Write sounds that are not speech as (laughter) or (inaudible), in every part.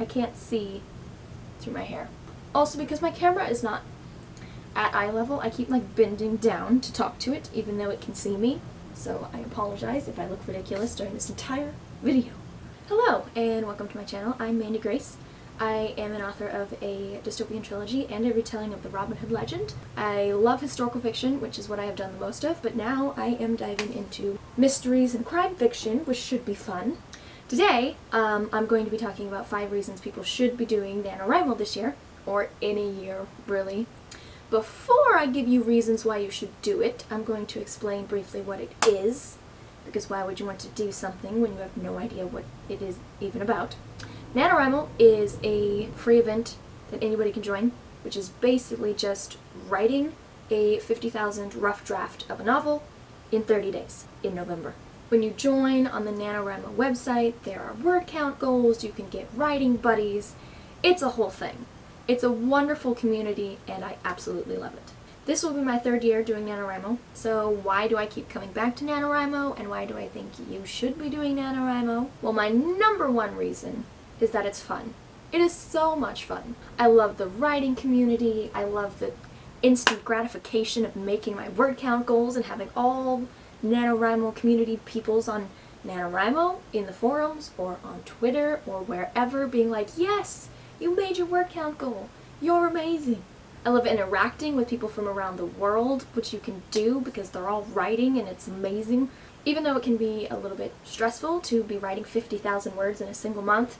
I can't see through my hair. Also because my camera is not at eye level, I keep like bending down to talk to it even though it can see me. So I apologize if I look ridiculous during this entire video. Hello and welcome to my channel. I'm Mandi Grace. I am an author of a dystopian trilogy and a retelling of the Robin Hood legend. I love historical fiction, which is what I have done the most of, but now I am diving into mysteries and crime fiction, which should be fun. Today, um, I'm going to be talking about five reasons people should be doing NaNoWriMo this year, or any year, really. Before I give you reasons why you should do it, I'm going to explain briefly what it is, because why would you want to do something when you have no idea what it is even about? NaNoWriMo is a free event that anybody can join, which is basically just writing a 50,000 rough draft of a novel in 30 days in November. When you join on the NaNoWriMo website, there are word count goals, you can get writing buddies. It's a whole thing. It's a wonderful community and I absolutely love it. This will be my third year doing NaNoWriMo, so why do I keep coming back to NaNoWriMo and why do I think you should be doing NaNoWriMo? Well, my number one reason is that it's fun. It is so much fun. I love the writing community, I love the instant gratification of making my word count goals and having all NaNoWriMo community peoples on NaNoWriMo in the forums or on Twitter or wherever being like, yes, you made your word count goal. You're amazing. I love interacting with people from around the world, which you can do because they're all writing and it's amazing. Even though it can be a little bit stressful to be writing 50,000 words in a single month,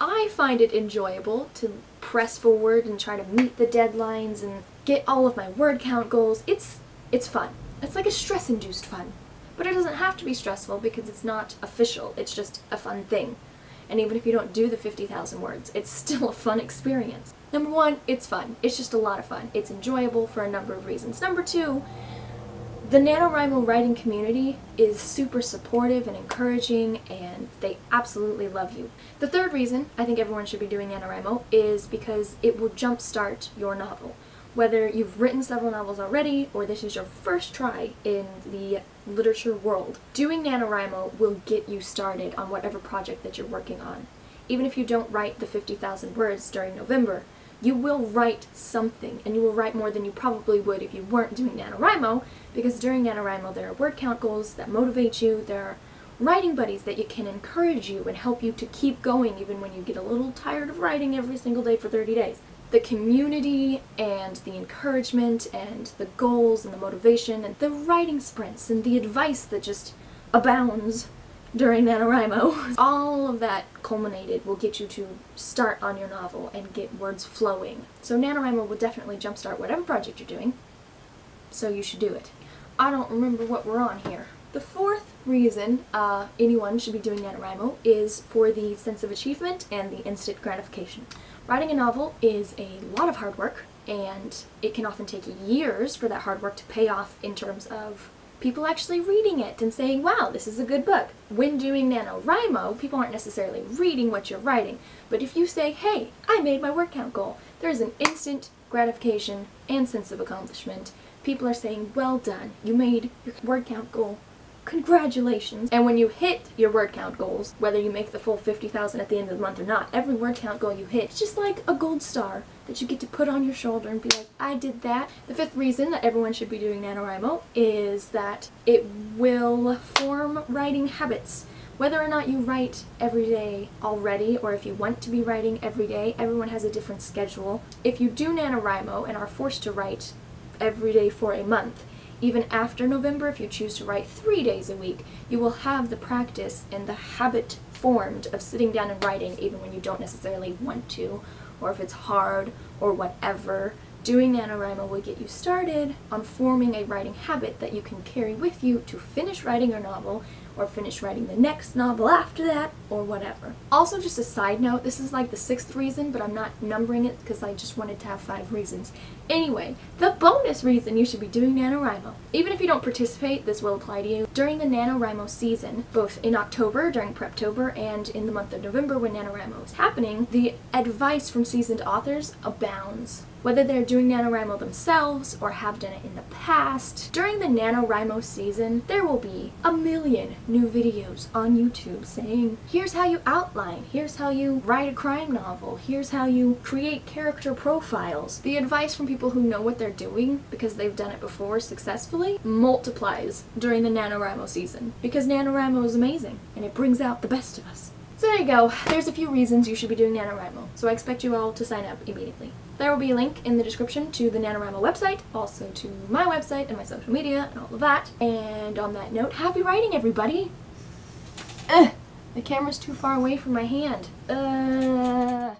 I find it enjoyable to press forward and try to meet the deadlines and get all of my word count goals. It's it's fun. It's like a stress-induced fun. But it doesn't have to be stressful because it's not official. It's just a fun thing. And even if you don't do the 50,000 words, it's (laughs) still a fun experience. Number one, it's fun. It's just a lot of fun. It's enjoyable for a number of reasons. Number two, the NaNoWriMo writing community is super supportive and encouraging and they absolutely love you. The third reason I think everyone should be doing NaNoWriMo is because it will jumpstart your novel. Whether you've written several novels already or this is your first try in the literature world, doing NaNoWriMo will get you started on whatever project that you're working on. Even if you don't write the 50,000 words during November, you will write something, and you will write more than you probably would if you weren't doing NaNoWriMo, because during NaNoWriMo there are word count goals that motivate you, there are writing buddies that you can encourage you and help you to keep going even when you get a little tired of writing every single day for 30 days. The community and the encouragement and the goals and the motivation and the writing sprints and the advice that just abounds during NaNoWriMo. (laughs) All of that culminated will get you to start on your novel and get words flowing. So NaNoWriMo will definitely jumpstart whatever project you're doing, so you should do it. I don't remember what we're on here. The fourth reason uh, anyone should be doing NaNoWriMo is for the sense of achievement and the instant gratification. Writing a novel is a lot of hard work, and it can often take years for that hard work to pay off in terms of people actually reading it and saying, wow, this is a good book. When doing NaNoWriMo, people aren't necessarily reading what you're writing, but if you say, hey, I made my word count goal, there's an instant gratification and sense of accomplishment. People are saying, well done, you made your word count goal. Congratulations! And when you hit your word count goals, whether you make the full 50,000 at the end of the month or not, every word count goal you hit, it's just like a gold star that you get to put on your shoulder and be like, I did that. The fifth reason that everyone should be doing NaNoWriMo is that it will form writing habits. Whether or not you write every day already, or if you want to be writing every day, everyone has a different schedule. If you do NaNoWriMo and are forced to write every day for a month, even after November, if you choose to write three days a week, you will have the practice and the habit formed of sitting down and writing even when you don't necessarily want to, or if it's hard, or whatever. Doing NaNoWriMo will get you started on forming a writing habit that you can carry with you to finish writing your novel or finish writing the next novel after that, or whatever. Also, just a side note, this is like the sixth reason, but I'm not numbering it because I just wanted to have five reasons. Anyway, the bonus reason you should be doing NaNoWriMo. Even if you don't participate, this will apply to you. During the NaNoWriMo season, both in October, during Preptober, and in the month of November when NaNoWriMo is happening, the advice from seasoned authors abounds Whether they're doing NaNoWriMo themselves or have done it in the past, during the NaNoWriMo season, there will be a million new videos on YouTube saying, here's how you outline, here's how you write a crime novel, here's how you create character profiles. The advice from people who know what they're doing because they've done it before successfully multiplies during the NaNoWriMo season because NaNoWriMo is amazing and it brings out the best of us. So there you go. There's a few reasons you should be doing NaNoWriMo. So I expect you all to sign up immediately. There will be a link in the description to the NaNoWriMo website, also to my website and my social media and all of that. And on that note, happy writing everybody! Ugh, the camera's too far away from my hand. Uh...